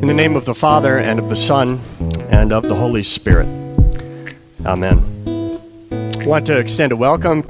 In the name of the Father, and of the Son, and of the Holy Spirit. Amen. I want to extend a welcome